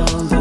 all